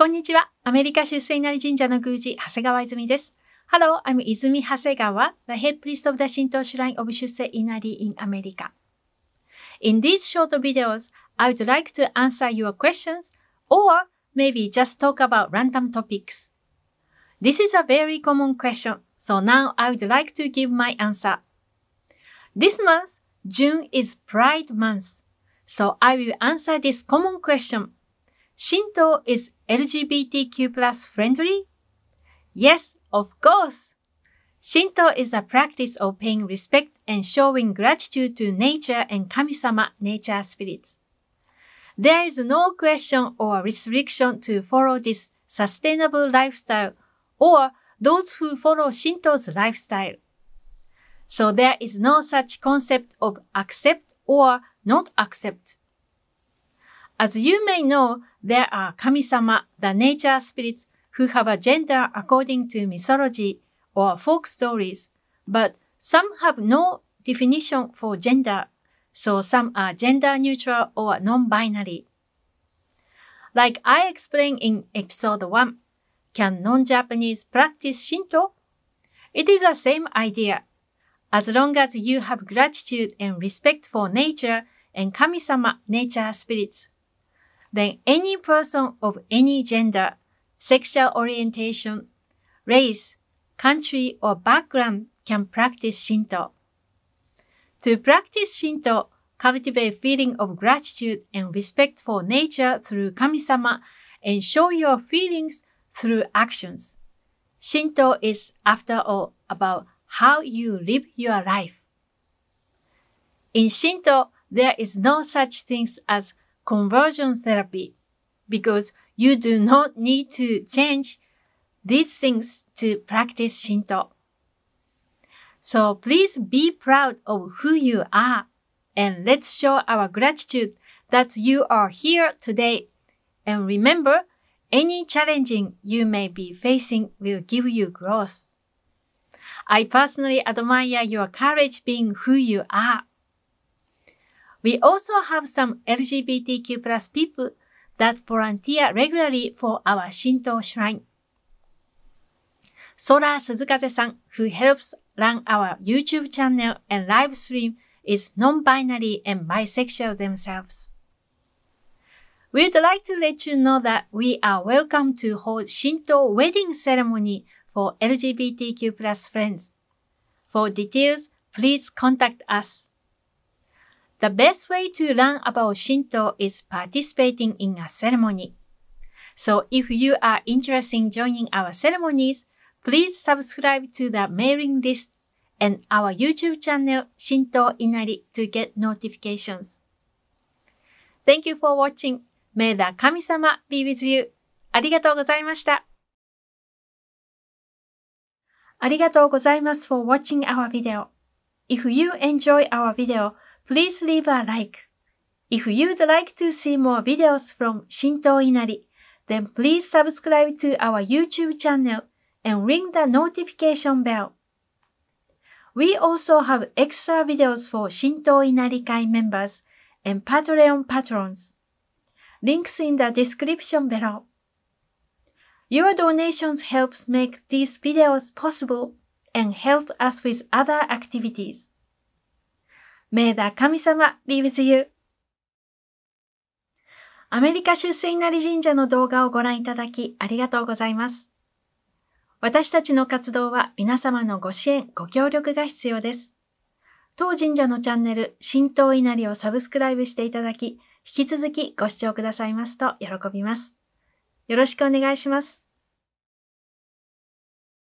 こんにちは。アメリカ出世稲荷神社の宮司、長谷川泉です。Hello, I'm Izumi Hasegawa, the head priest of the Shinto Shrine of Shusei Inari in America. In these short videos, I would like to answer your questions or maybe just talk about random topics. This is a very common question, so now I would like to give my answer. This month, June is Pride Month, so I will answer this common question. Shinto is LGBTQ plus friendly? Yes, of course. Shinto is a practice of paying respect and showing gratitude to nature and kamisama, nature spirits. There is no question or restriction to follow this sustainable lifestyle or those who follow Shinto's lifestyle. So there is no such concept of accept or not accept. As you may know, there are kamisama, the nature spirits who have a gender according to mythology or folk stories, but some have no definition for gender, so some are gender neutral or non-binary. Like I explained in episode 1, can non-Japanese practice Shinto? It is the same idea. As long as you have gratitude and respect for nature and kamisama nature spirits, then any person of any gender sexual orientation, race, country, or background can practice Shinto. To practice Shinto, cultivate feeling of gratitude and respect for nature through kamisama and show your feelings through actions. Shinto is, after all, about how you live your life. In Shinto, there is no such things as conversion therapy because you do not need to change these things to practice Shinto. So please be proud of who you are and let's show our gratitude that you are here today. And remember, any challenging you may be facing will give you growth. I personally admire your courage being who you are. We also have some LGBTQ plus people that volunteer regularly for our Shinto shrine. Sora Suzukaze-san, who helps run our YouTube channel and live stream, is non-binary and bisexual themselves. We'd like to let you know that we are welcome to hold Shinto wedding ceremony for LGBTQ plus friends. For details, please contact us. The best way to learn about Shinto is participating in a ceremony. So if you are interested in joining our ceremonies, please subscribe to the mailing list and our YouTube channel Shinto Inari to get notifications. Thank you for watching. May the 神様 be with you. ありがとうございました。ありがとうございます for watching our video. If you enjoy our video, please leave a like. If you'd like to see more videos from Shinto Inari, then please subscribe to our YouTube channel and ring the notification bell. We also have extra videos for Shinto Inari Kai members and Patreon patrons. Links in the description below. Your donations helps make these videos possible and help us with other activities. May the 神様 be with you. アメリカ出世稲荷神社の動画をご覧いただきありがとうございます。私たちの活動は皆様のご支援、ご協力が必要です。当神社のチャンネル、神道稲荷をサブスクライブしていただき、引き続きご視聴くださいますと喜びます。よろしくお願いします。